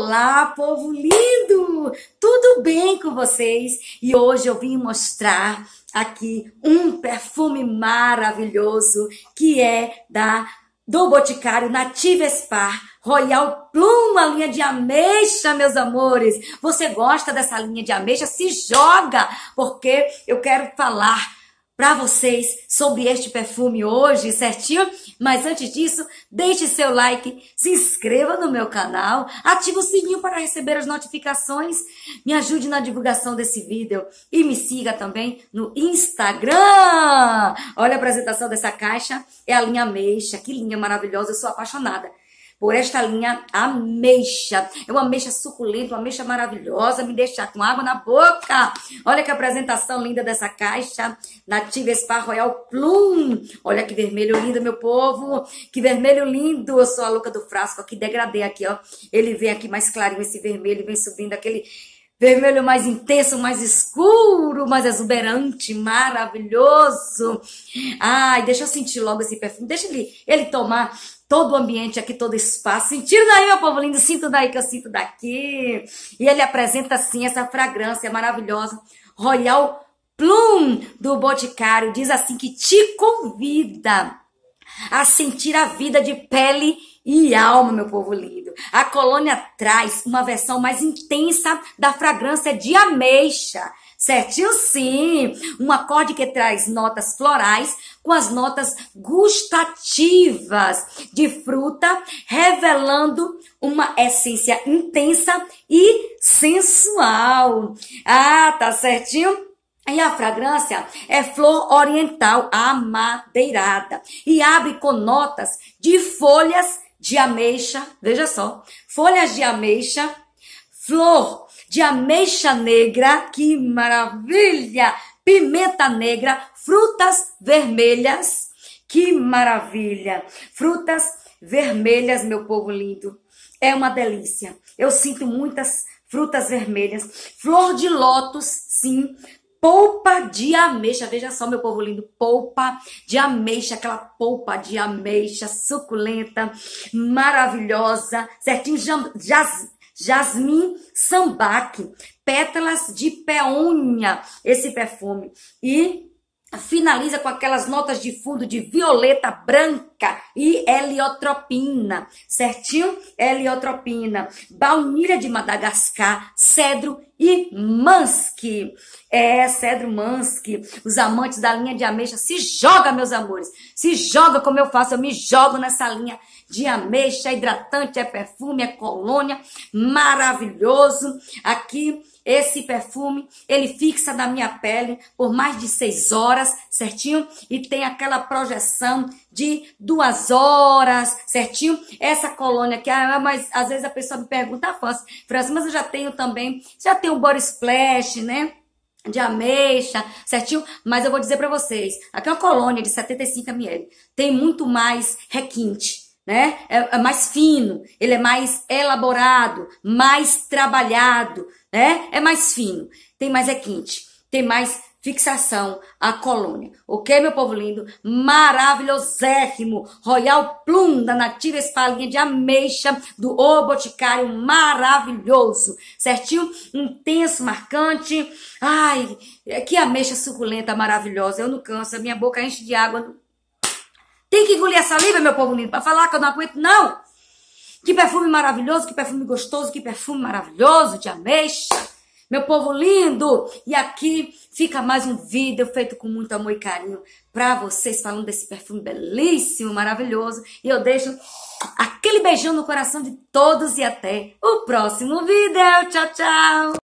Olá, povo lindo! Tudo bem com vocês? E hoje eu vim mostrar aqui um perfume maravilhoso que é da do Boticário Native Spa Royal Plum, a linha de ameixa, meus amores. Você gosta dessa linha de ameixa? Se joga, porque eu quero falar para vocês sobre este perfume hoje, certinho? Mas antes disso, deixe seu like, se inscreva no meu canal, ative o sininho para receber as notificações, me ajude na divulgação desse vídeo e me siga também no Instagram. Olha a apresentação dessa caixa, é a linha Ameixa, que linha maravilhosa, eu sou apaixonada por esta linha ameixa. É uma ameixa suculenta, uma ameixa maravilhosa, me deixa com água na boca. Olha que apresentação linda dessa caixa. Nativa Spa Royal Plum. Olha que vermelho lindo, meu povo. Que vermelho lindo. Eu sou a louca do frasco aqui, degradei aqui, ó. Ele vem aqui mais clarinho, esse vermelho, vem subindo aquele vermelho mais intenso, mais escuro, mais exuberante, maravilhoso. Ai, deixa eu sentir logo esse perfume. Deixa ele, ele tomar todo o ambiente aqui, todo o espaço. Sentiram daí, meu povo lindo? Sinto daí que eu sinto daqui. E ele apresenta, assim, essa fragrância maravilhosa. Royal Plum do Boticário. Diz assim que te convida a sentir a vida de pele e alma, meu povo lindo. A colônia traz uma versão mais intensa da fragrância de ameixa. Certinho sim, um acorde que traz notas florais com as notas gustativas de fruta, revelando uma essência intensa e sensual. Ah, tá certinho? E a fragrância é flor oriental amadeirada e abre com notas de folhas de ameixa, veja só, folhas de ameixa, flor de ameixa negra, que maravilha! Pimenta negra, frutas vermelhas, que maravilha! Frutas vermelhas, meu povo lindo, é uma delícia. Eu sinto muitas frutas vermelhas, flor de lótus, sim, polpa de ameixa. Veja só, meu povo lindo, polpa de ameixa, aquela polpa de ameixa suculenta, maravilhosa, certinho, jaz, jasmim sambaque, pétalas de peônia, esse perfume. E finaliza com aquelas notas de fundo de violeta branca e heliotropina, certinho? Heliotropina, baunilha de Madagascar, cedro e musky. É, cedro musky. Os amantes da linha de ameixa se joga, meus amores. Se joga como eu faço, eu me jogo nessa linha de ameixa, hidratante, é perfume, é colônia, maravilhoso. Aqui, esse perfume, ele fixa na minha pele por mais de seis horas, certinho? E tem aquela projeção de duas horas, certinho? Essa colônia que, ah, mas às vezes a pessoa me pergunta, ah, França, mas eu já tenho também, já tenho o body splash, né? de ameixa, certinho? Mas eu vou dizer para vocês, aqui é uma colônia de 75 ml, tem muito mais requinte, né? É, é, mais fino, ele é mais elaborado, mais trabalhado, né? É mais fino, tem mais requinte, tem mais fixação a colônia. Ok, meu povo lindo? Maravilhosérrimo. Royal Plum da Nativa Espalinha de Ameixa do O Boticário. Maravilhoso. Certinho? Intenso, marcante. Ai, que ameixa suculenta, maravilhosa. Eu não canso, a minha boca enche de água tem que engolir a saliva, meu povo lindo, para falar que eu não aguento, não. Que perfume maravilhoso, que perfume gostoso, que perfume maravilhoso de ameixa. Meu povo lindo! E aqui fica mais um vídeo feito com muito amor e carinho para vocês, falando desse perfume belíssimo, maravilhoso. E eu deixo aquele beijão no coração de todos e até o próximo vídeo. Tchau, tchau!